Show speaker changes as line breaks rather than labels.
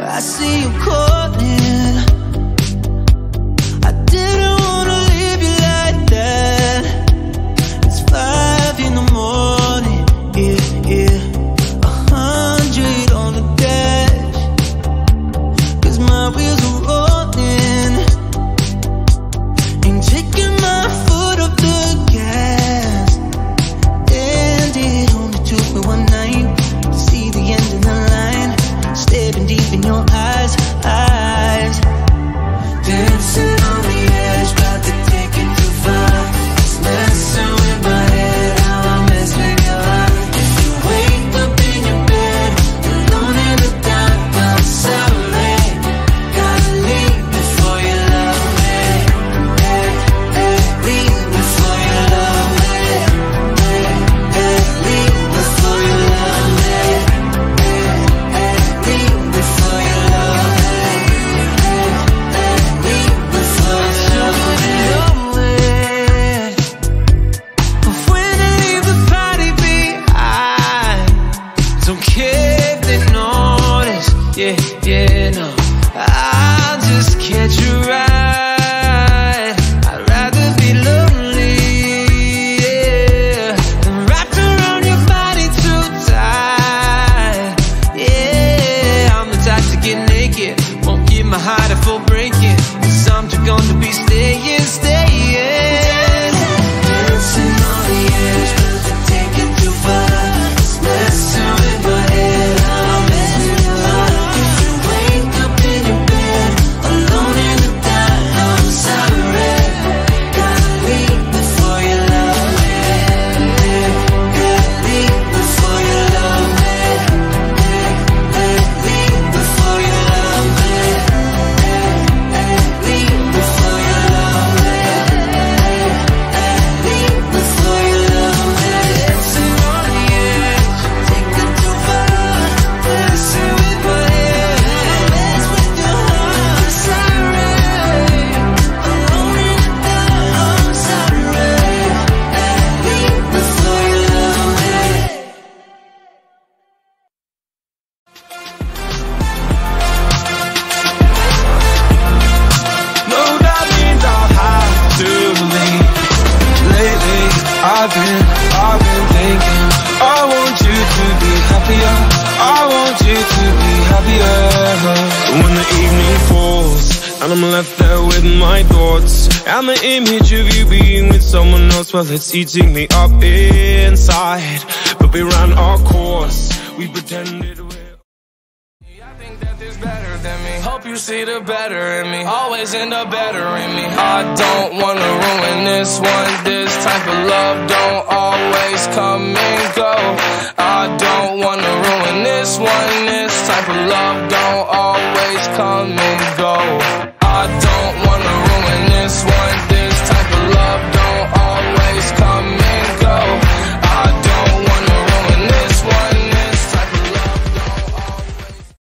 I see you call. Yeah, yeah, no. I'll just catch a ride. I'd rather be lonely, yeah, than wrapped around your body too tight. Yeah, I'm the type to get naked, won't give my heart a full breaking. Cause I'm just gonna be staying, staying.
And I'm left there with my thoughts. And the image of you being with someone else Well, it's eating me up inside. But we ran our course. We pretended we
I think that there's better than me. Hope you see the better in me. Always end up better in me. I don't wanna ruin this one. This type of love don't always come and go. I don't wanna ruin this one. This type of love don't always come